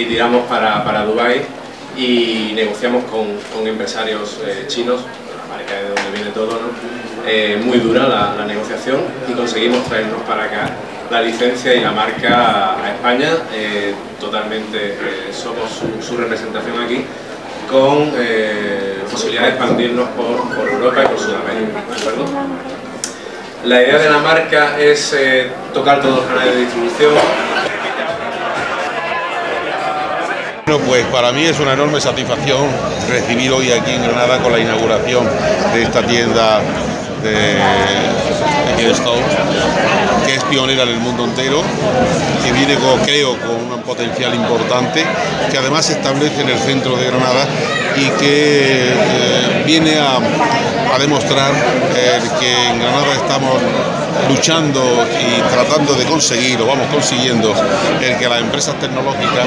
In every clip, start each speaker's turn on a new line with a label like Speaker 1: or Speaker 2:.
Speaker 1: y tiramos para, para Dubái y negociamos con, con empresarios eh, chinos, la marca de donde viene todo, ¿no? Eh, muy dura la, la, negociación y conseguimos traernos para acá la licencia y la marca a, España, eh, totalmente somos su, representación aquí, con posibilidad de expandirnos por, por, Europa y por Sudamérica. La idea de la marca es tocar todos los canales de distribución,
Speaker 2: Bueno, pues para mí es una enorme satisfacción recibir hoy aquí en Granada con la inauguración de esta tienda de Stone, que es pionera en el mundo entero, que viene, creo, con un potencial importante, que además se establece en el centro de Granada y que eh, viene a, demostrar eh, que en Granada estamos luchando y tratando de conseguir, o vamos consiguiendo, el que las empresas tecnológicas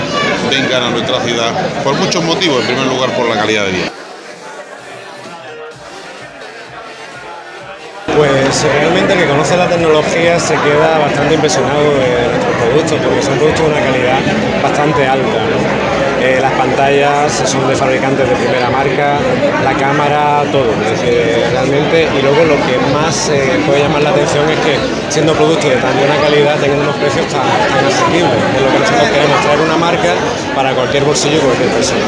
Speaker 2: vengan a nuestra ciudad por muchos motivos, en primer lugar por la calidad de vida.
Speaker 3: Pues realmente el que conoce la tecnología se queda bastante impresionado de nuestros productos, porque son productos de una calidad bastante alta. Eh, las pantallas son de fabricantes de primera marca, la cámara, todo. realmente, y luego lo que más eh, puede llamar la atención es que siendo productos de tan buena calidad tengan unos precios tan, tan asequibles. Es lo que nosotros queremos, traer una marca para cualquier bolsillo y cualquier persona.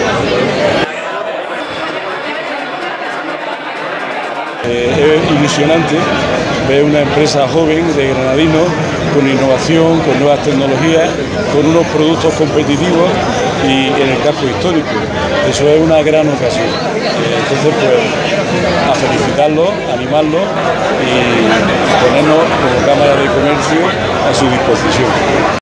Speaker 4: Eh, es ilusionante ver una empresa joven de granadino con innovación, con nuevas tecnologías, con unos productos competitivos y en el campo histórico. Eso es una gran ocasión. Entonces, pues, a felicitarlo, animarlo y ponernos como Cámara de Comercio a su disposición.